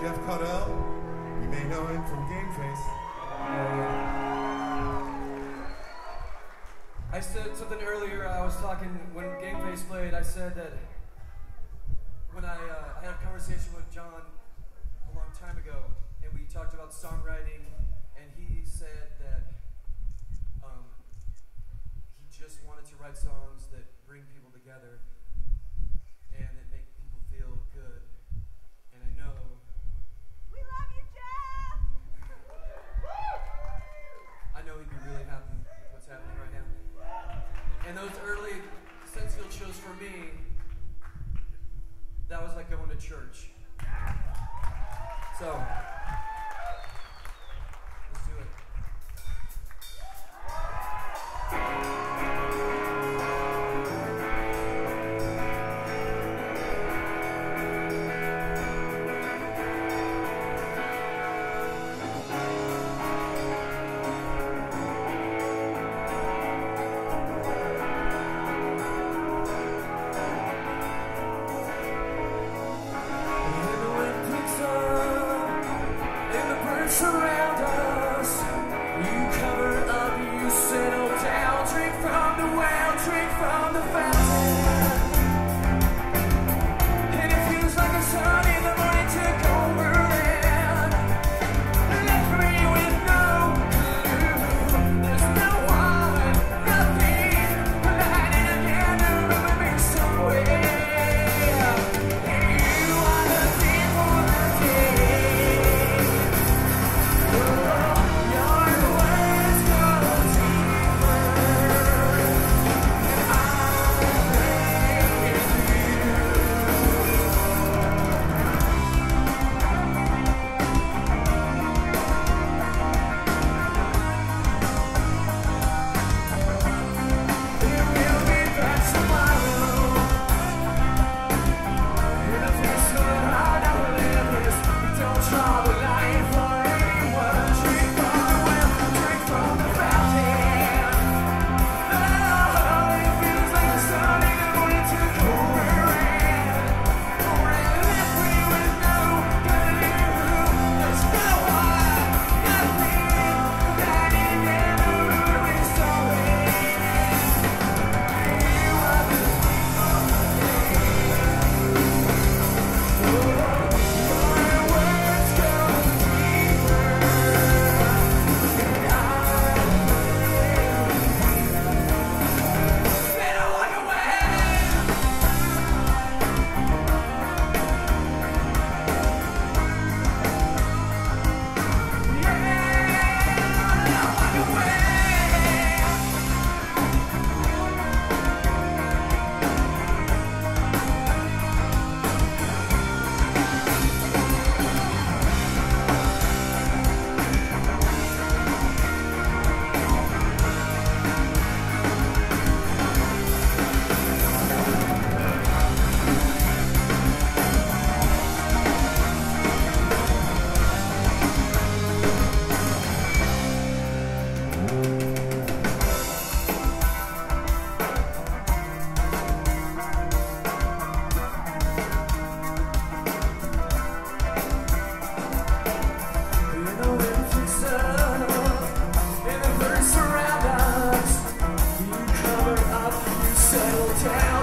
Jeff Caudill. You may know him from Gameface. I said something earlier. Uh, I was talking when Gameface played. I said that when I, uh, I had a conversation with Jon a long time ago, and we talked about songwriting, and he said that um, he just wanted to write songs that bring people together like going to church. So.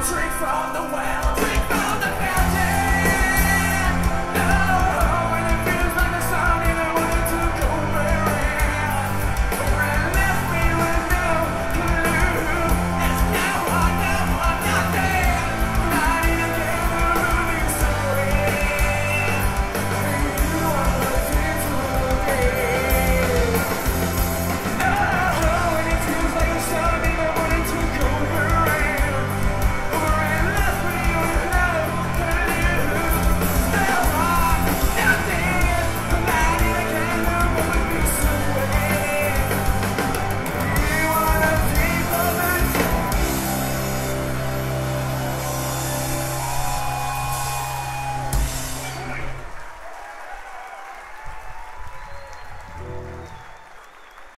country from the west.